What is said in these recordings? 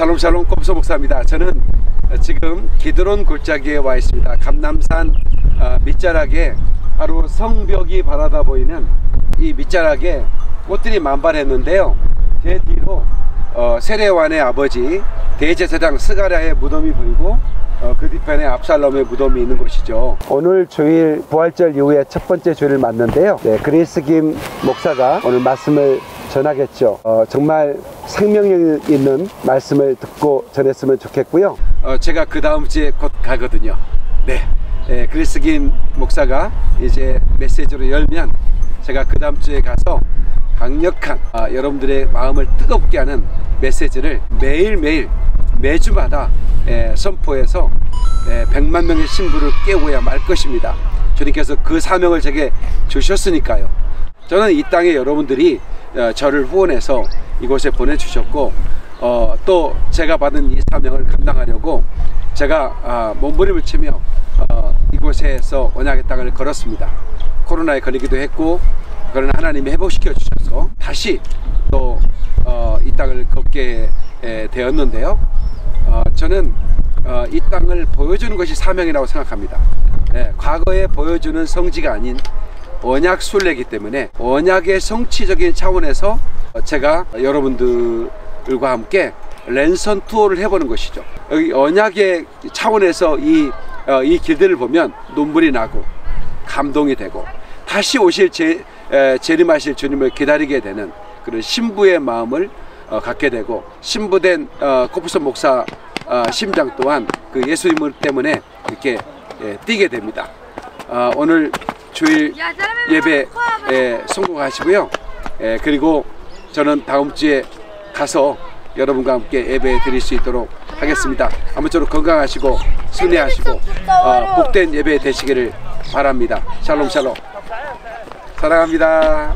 샬롬 샬롬 꼼소 목사입니다. 저는 지금 기드론 골짜기에 와 있습니다. 감남산 어, 밑자락에 바로 성벽이 바라다 보이는 이 밑자락에 꽃들이 만발했는데요. 제 뒤로 어, 세례완의 아버지 대제사장 스가랴의 무덤이 보이고 어, 그 뒤편에 압살롬의 무덤이 있는 곳이죠. 오늘 주일 부활절 이후에 첫 번째 주일을 맞는데요. 네, 그리스 김 목사가 오늘 말씀을 전하겠죠. 어, 정말 생명력 있는 말씀을 듣고 전했으면 좋겠고요. 어, 제가 그 다음 주에 곧 가거든요. 네, 예, 그리스 김 목사가 이제 메시지로 열면 제가 그 다음 주에 가서 강력한 아, 여러분들의 마음을 뜨겁게 하는 메시지를 매일매일 매주마다 예, 선포해서 예, 100만 명의 신부를 깨워야 말 것입니다. 주님께서 그 사명을 제게 주셨으니까요. 저는 이 땅에 여러분들이 어, 저를 후원해서 이곳에 보내주셨고 어, 또 제가 받은 이 사명을 감당하려고 제가 아, 몸부림을 치며 어, 이곳에서 언약의 땅을 걸었습니다. 코로나에 걸리기도 했고 그러나 하나님이 회복시켜 주셔서 다시 또 어, 이 땅을 걷게 에, 되었는데요. 어, 저는 어, 이 땅을 보여주는 것이 사명이라고 생각합니다. 예, 과거에 보여주는 성지가 아닌 언약 순례이기 때문에 언약의 성취적인 차원에서 제가 여러분들과 함께 랜선 투어를 해보는 것이죠. 여기 언약의 차원에서 이, 어, 이 길들을 보면 눈물이 나고 감동이 되고 다시 오실 제, 에, 재림하실 주님을 기다리게 되는 그런 신부의 마음을 어, 갖게 되고 신부된 어, 코프선 목사 어, 심장 또한 그 예수님 때문에 이렇게 예, 뛰게 됩니다. 어, 오늘 주일 예배 에, 성공하시고요. 에, 그리고 저는 다음 주에 가서 여러분과 함께 예배 드릴 수 있도록 하겠습니다. 아무쪼록 건강하시고 순회하시고 어, 복된 예배 되시기를 바랍니다. 샬롬 샬롬. 사랑합니다.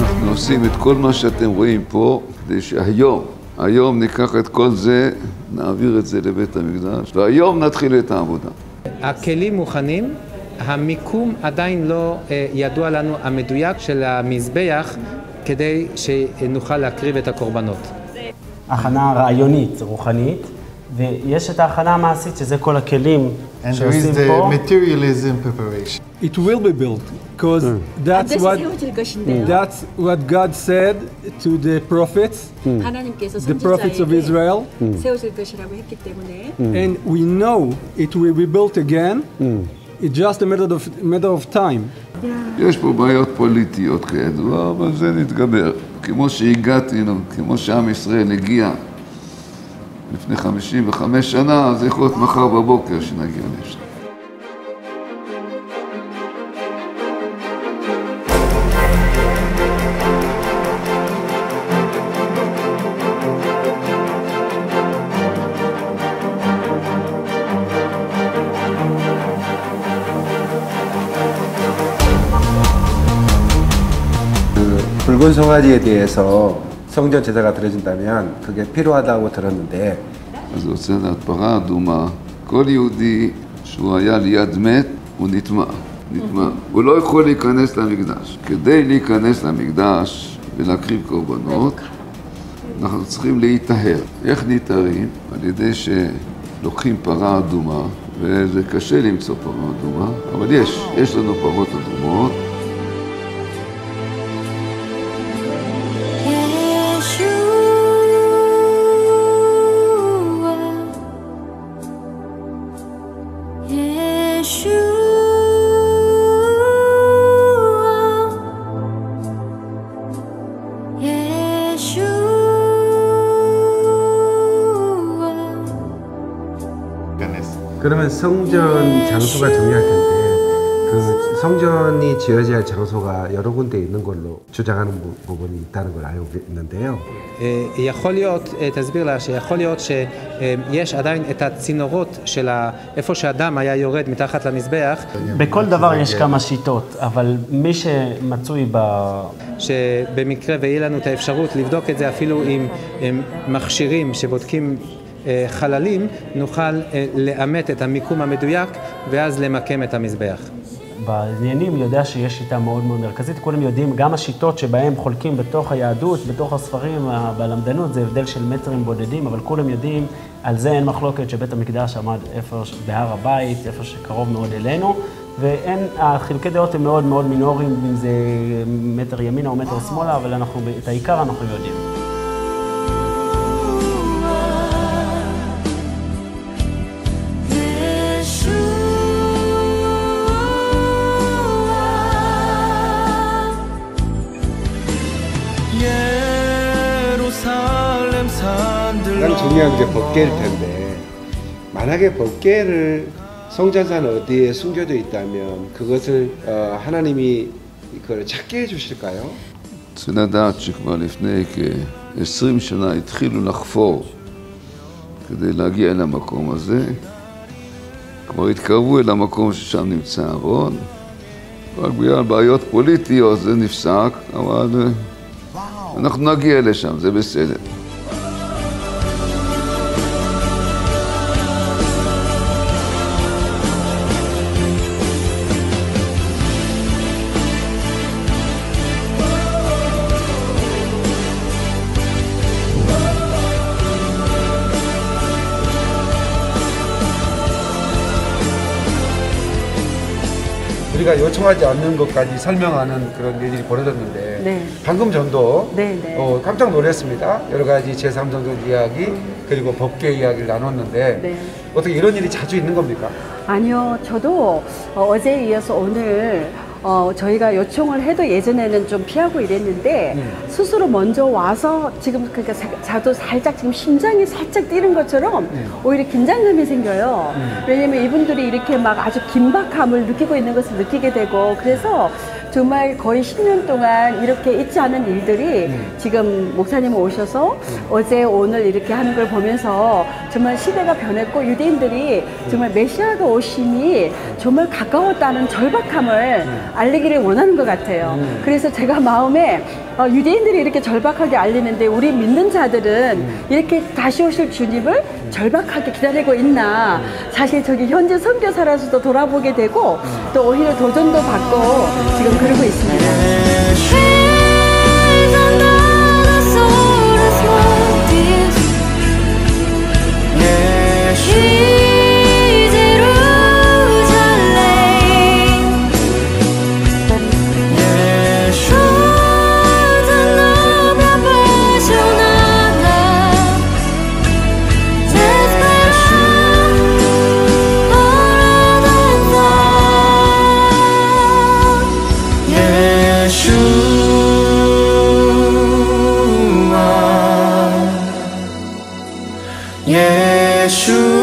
אנחנו עושים את כל מה שאתם רואים פה, כדי שהיום, היום ניקח את כל זה, נעביר את זה לבית המקדש, והיום נתחיל את העבודה. הכלים מוכנים, המיקום עדיין לא אה, ידוע לנו המדויק של המזבח כדי שנוכל להקריב את הקורבנות. הכנה רעיונית, רוחנית, ויש את ההכנה המעשית, שזה כל הכלים And there is שעושים the פה. materialism preparation. it will be built because mm. that's what hmm. that's what God said to the prophets, mm. the prophets of Israel. Hmm. Hmm. And we know it will be built again. It's just a matter of matter of time. יש פה בעיות פוליטיות כידוע, אבל זה נתגבר. כמו שהגעתי, כמו שעם ישראל הגיע לפני 55 שנה, זה יכול להיות מחר בבוקר שנגיע לשם. 붉은 송아지에 대해서 성전 제사가 드려진다면 그게 필요하다고 들었는데 אז הוא רוצה לדעת פרה אדומה, כל יהודי שהוא היה ליד מת, הוא נטמע. נטמע. הוא לא יכול להיכנס למקדש. כדי להיכנס למקדש ולהקריב קורבנות, אנחנו צריכים להיטהר. איך נטהרים? על ידי שלוקחים פרה אדומה, וזה קשה למצוא פרה אדומה, אבל יש, יש לנו פרות אדומות. 그러면 성전 장소가 중요할 텐데 그 성전이 지어질 장소가 여러 군데 있는 걸로 주장하는 부, 부분이 있다는 걸 알고 있는데요. אה, יכול להיות, אה, תסביר לה שיכול להיות שיש עדיין את הצינורות של ה- איפה שהדם היה יורד מתחת למזבח, בכל דבר יש כמה שיטות, אבל מי שמצוי ב... שבמקרה ויהיה לנו את האפשרות לבדוק את זה אפילו עם עם מכשירים שבודקים אה, חללים, נוכל אה, לאמת את המיקום המדויק ואז למקם את המזבח. בעניינים יודע שיש שיטה מאוד מאוד מרכזית, כולם יודעים, גם השיטות שבהם חולקים בתוך היהדות, בתוך הספרים, ה- בלמדנות, זה הבדל של מטרים בודדים, אבל כולם יודעים, על זה אין מחלוקת שבית המקדש עמד איפה, בהר הבית, איפה שקרוב מאוד אלינו, ואין, החילוקי דעות הם מאוד מאוד מינוריים, אם זה מטר ימינה או מטר שמאלה, אבל אנחנו, את העיקר אנחנו יודעים. 가장 중요한 게 법계일 텐데 만약에 법계를 성전산 어디에 숨겨져 있다면 그것을 어, 하나님이 그걸 찾게 해주실까요? צריכים לדעת שכבר לפני כ-20 שנה התחילו לחפור כדי להגיע אל המקום הזה. כבר התקרבו אל המקום ששם נמצא אהרון, רק בגלל בעיות פוליטיות זה נפסק, אבל אה, אנחנו נגיע לשם, זה בסדר. 우리가 요청하지 않는 것까지 설명하는 그런 일들이 벌어졌는데 네. 방금 전도 네, 네. 어, 깜짝 놀랐습니다. 여러 가지 제3성전 이야기 그리고 법계 이야기를 나눴는데 네. 어떻게 이런 일이 자주 있는 겁니까? 아니요, 저도 어, 어제에 이어서 오늘 어, 저희가 요청을 해도 예전에는 좀 피하고 이랬는데 스스로 먼저 와서 지금 그러니까 자- 자도 살짝 지금 심장이 살짝 뛰는 것처럼 오히려 긴장감이 생겨요. 왜냐면 이분들이 이렇게 막 아주 긴박함을 느끼고 있는 것을 느끼게 되고 그래서 정말 거의 10년 동안 이렇게 있지 않은 일들이 지금 목사님 오셔서 어제 오늘 이렇게 하는 걸 보면서 정말 시대가 변했고 유대인들이 정말 메시아가 오심이 정말 가까웠다는 절박함을 알리기를 원하는 것 같아요. 그래서 제가 마음에 어, 유대인들이 이렇게 절박하게 알리는데 우리 믿는 자들은 이렇게 다시 오실 주님을 절박하게 기다리고 있나 사실 저기 현재 선교사라서도 돌아보게 되고 또 오히려 도전도 받고 지금 그러고 있습니다. 예 Yeshua.